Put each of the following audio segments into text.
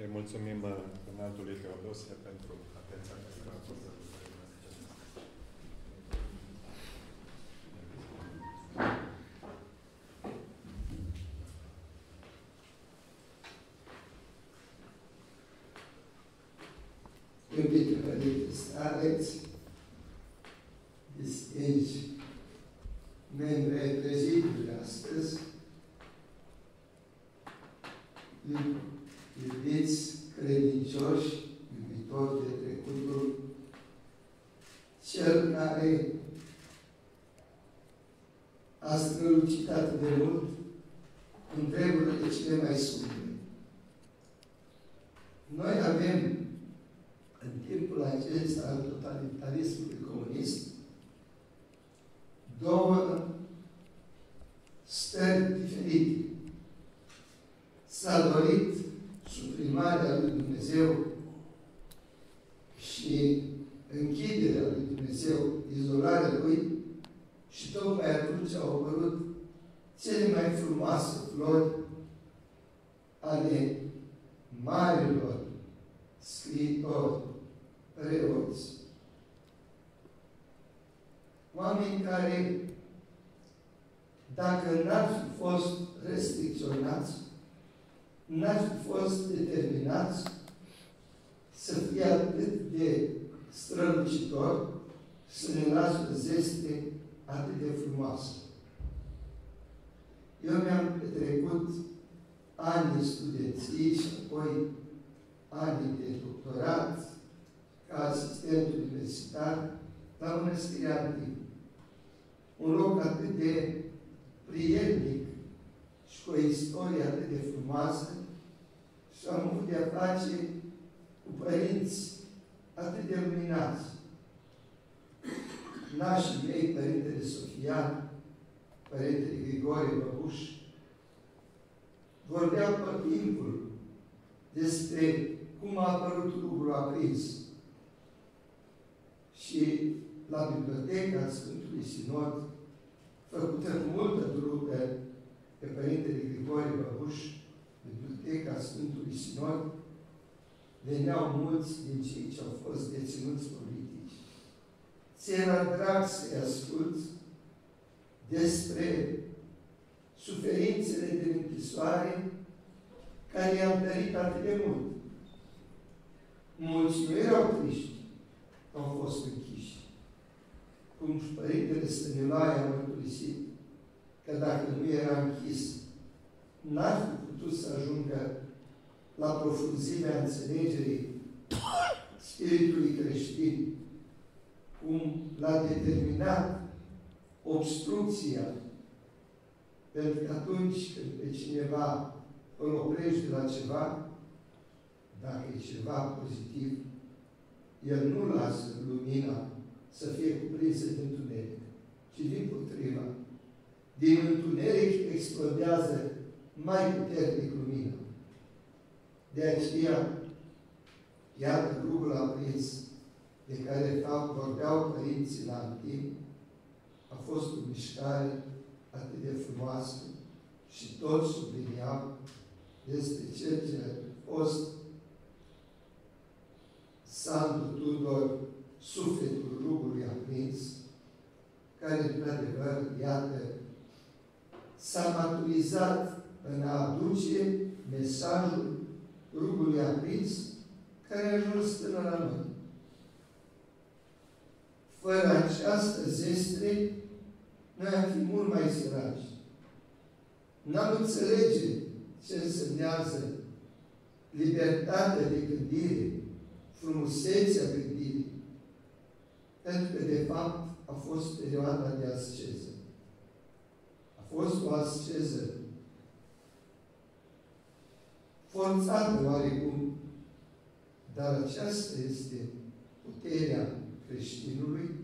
Îi mulțumim uh, înaltului Teodosie pentru atenția pe care a fost Iubite Părinte Stareț, distinși membri ai prezidiului astăzi, iubiți credincioși, iubitori de trecutul, cel care a strălucit atât de mult în treburile cele mai scumpe. Noi avem în timpul acesta al totalitarismului comunist două stări diferite. S-a dorit suprimarea lui Dumnezeu și închiderea lui Dumnezeu, izolarea lui și tocmai atunci au apărut cele mai frumoase flori ale marilor scriitori, preoți, oameni care, dacă n-ar fi fost restricționați, n-ar fi fost determinați să fie atât de strălucitor să ne lasă zeste atât de frumoase. Eu mi-am petrecut ani studenții și apoi ani de doctorat ca asistent universitar la Mănăstirea Antică. Un loc atât de prietnic și cu o istorie atât de frumoasă și am avut de-a face cu părinți atât de luminați. Nașii mei, Părintele Sofia, Părintele Grigore Băbuș, vorbeau tot timpul despre cum a apărut lucrul aprins. Și la Biblioteca Sfântului Sinod, făcută cu multă durere pe Părintele Grigore Băbuș, Biblioteca Sfântului Sinod, veneau mulți din cei ce au fost deținuți politici. Ți era drag să-i asculți despre suferințele din închisoare care i-au dărit atât de mult. Mulți nu erau triști, au fost închiși. Cum și Părintele Stăniloae a mărturisit că dacă nu era închis, n-ar fi putut să ajungă la profunzimea înțelegerii spiritului creștin, cum l-a determinat obstrucția, pentru că atunci când pe cineva îl oprești de la ceva, dacă e ceva pozitiv, el nu lasă lumina să fie cuprinsă de întuneric, ci din potriva. Din întuneric explodează mai puternic lumina. De aceea, iată grupul aprins de care fapt vorbeau părinții la timp, a fost o mișcare atât de frumoasă și toți subliniau este cel ce a fost Sandu Tudor, sufletul rugului aprins, care, într-adevăr, iată, s-a maturizat în a aduce mesajul rugului aprins care a ajuns până la noi. Fără această zestre, noi am fi mult mai săraci. N-am înțelege ce însemnează libertatea de gândire, frumusețea gândirii, pentru că, de fapt, a fost perioada de asceză. A fost o asceză forțată oarecum, dar aceasta este puterea creștinului,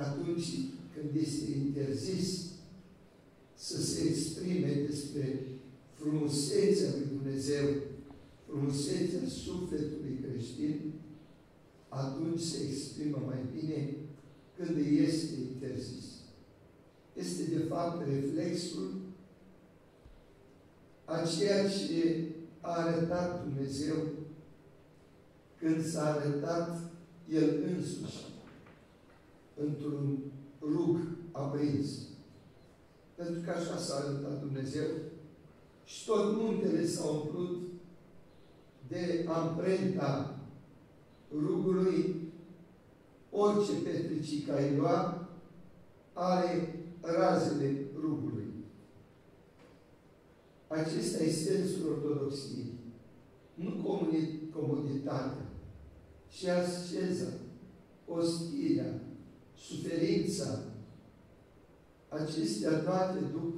că atunci când este interzis să se exprime despre frumusețea lui Dumnezeu, frumusețea sufletului creștin, atunci se exprimă mai bine când îi este interzis. Este, de fapt, reflexul a ceea ce a arătat Dumnezeu când s-a arătat El însuși într-un rug aprins. Pentru că așa s-a arătat Dumnezeu și tot muntele s-a umplut de amprenta rugului, orice petricică ai lua, are razele rugului. Acesta este sensul ortodoxiei. Nu comoditatea, ci asceza, ostirea, suferința. Acestea toate duc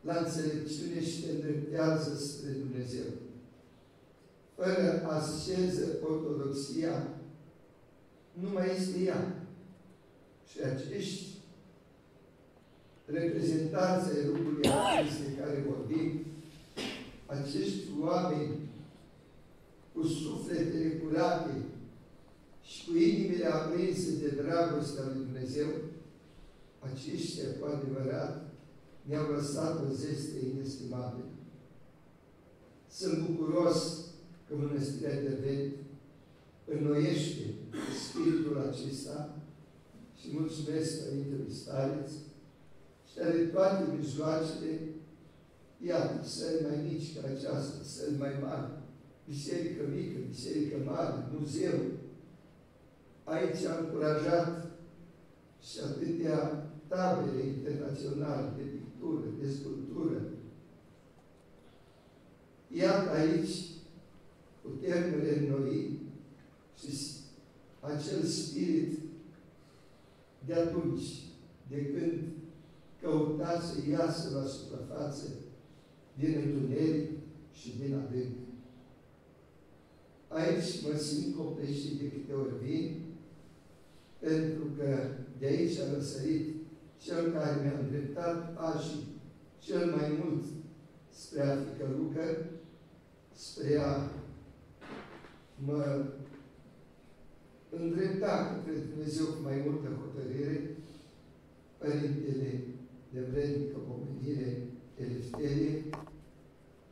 la înțelepciune și te îndreptează spre Dumnezeu. Fără asceză, ortodoxia nu mai este ea. Și acești reprezentanți ai rugului de care vorbim, acești oameni cu sufletele curate și cu inimile aprinse de dragostea lui Dumnezeu, aceștia cu adevărat mi-au lăsat o zeste inestimabilă. Sunt bucuros că Mănăstirea de Vent înnoiește spiritul acesta și mulțumesc Părintelui Stareț și are toate mijloacele, iată, săli mai mici ca aceasta, săli mai mari, biserică mică, biserică mare, muzeu. Aici a încurajat și atâtea tabere internaționale de pictură, de sculptură. Iată aici putem reînnoi și acel spirit de atunci, de când căuta să iasă la suprafață din întuneric și din adânc. Aici mă simt copleșit de câte ori vin, pentru că de aici a răsărit cel care mi-a îndreptat pașii cel mai mult spre a fi călugăr, spre a mă îndrepta către Dumnezeu cu mai multă hotărâre, Părintele de vrednică pomenire Elefterie,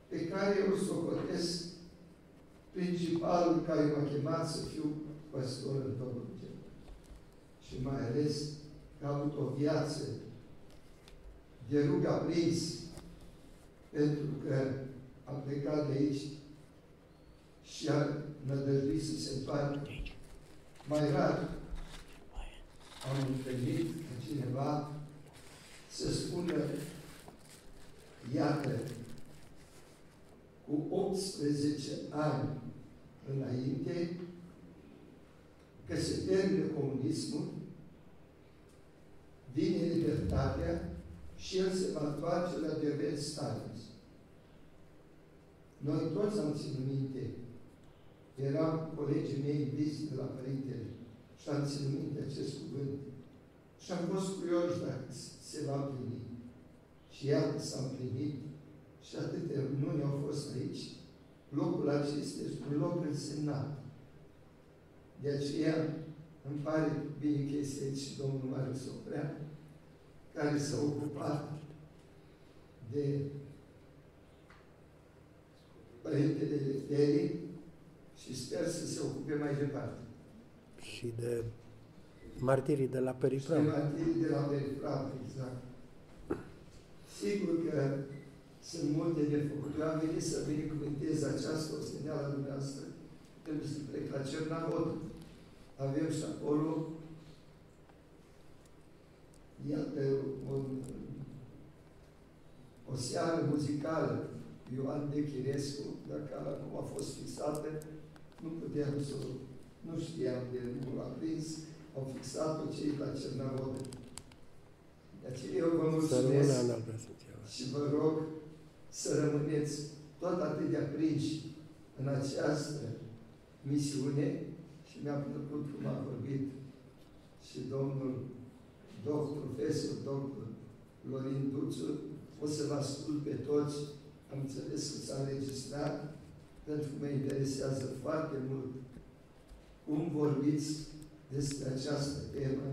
pe care eu socotesc principalul care m-a chemat să fiu păstor în Dobrogea. Și mai ales că am avut o viață de rug aprins, pentru că am plecat de aici și am nădăjduit să se întoarcă. Mai rar am întâlnit pe cineva să spună, iată, cu 18 ani înainte, că se termină comunismul, vine libertatea și el se va întoarce la Devel Stalin. Noi toți am ținut minte. Eram colegii mei iubiți de la Părintele și am ținut minte acest cuvânt. Și am fost curioși dacă se va împlini. Și iată s-a împlinit și atâtea luni au fost aici. Locul acesta este un loc însemnat. De aceea îmi pare bine că este aici și domnul Marius Oprea, care s-a ocupat de Părintele Lefterii și sper să se ocupe mai departe. Și de martirii de la Periprav. Și de martirii de la Periprav, exact. Sigur că sunt multe de făcut. Eu am venit să binecuvântez această osteneală dumneavoastră. Trebuie să plec la Cernavod. Avem și acolo iată un, o seară muzicală Ioan de Chirescu, dacă nu a fost fixată, nu puteam să nu știam de nu l-a prins, au fixat-o cei la Cernavod. De aceea eu vă mulțumesc și vă rog să rămâneți tot atât de aprinși în această misiune. și mi-a plăcut cum a vorbit și domnul doctor, profesor, doctor Lorin Duțu, o să vă ascult pe toți, am înțeles că s-a înregistrat, pentru că mă interesează foarte mult cum vorbiți despre această temă,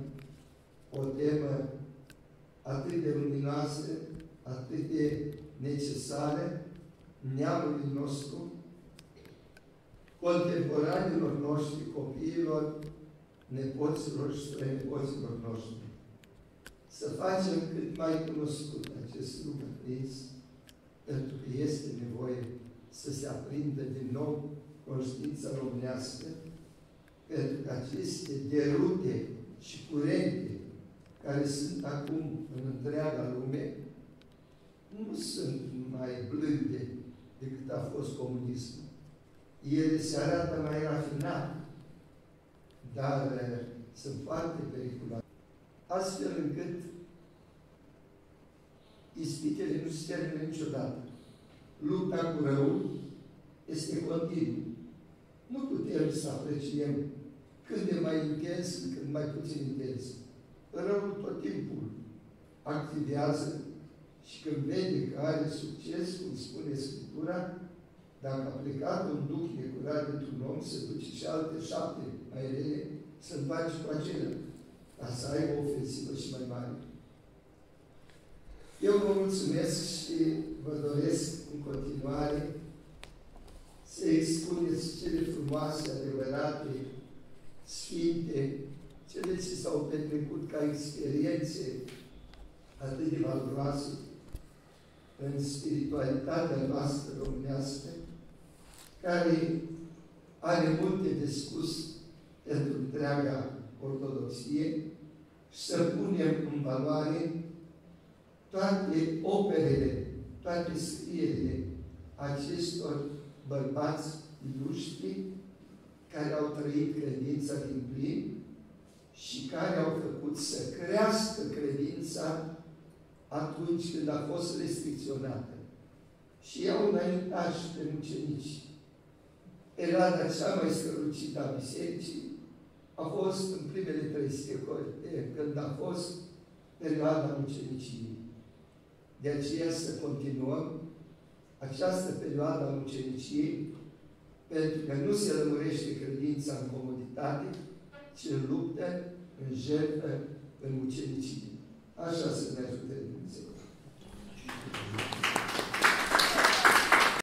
o temă atât de luminoasă, atât de necesare neamului nostru, contemporanilor noștri, copiilor, nepoților și strănepoților noștri. Să facem cât mai cunoscut acest lucru prins, pentru că este nevoie să se aprindă din nou conștiința românească, pentru că aceste derute și curente care sunt acum în întreaga lume, nu sunt mai blânde decât a fost comunismul. Ele se arată mai rafinat, dar uh, sunt foarte periculoase. Astfel încât ispitele nu se termină niciodată. Lupta cu răul este continuă. Nu putem să apreciem cât de mai intens, cât mai puțin intens. Răul tot timpul activează și când vede că are succes, cum spune Scriptura, dacă a plecat un duh necurat dintr-un om, se duce și alte șapte mai rele să învaci cu acelea, ca să aibă o ofensivă și mai mare. Eu vă mulțumesc și vă doresc în continuare să expuneți cele frumoase, adevărate, sfinte, cele ce s-au petrecut ca experiențe atât de valoroase în spiritualitatea noastră românească, care are multe de spus pentru întreaga ortodoxie și să punem în valoare toate operele, toate scrierile acestor bărbați ilustri care au trăit credința din plin și care au făcut să crească credința atunci când a fost restricționată. Și au înaintat și pe mucenici. Perioada cea mai strălucită a bisericii a fost în primele trei secole, când a fost perioada muceniciei. De aceea să continuăm această perioadă a muceniciei, pentru că nu se lămurește credința în comoditate, ci în luptă, în jertfă, în mucenicie. Așa să ne ajute Dumnezeu.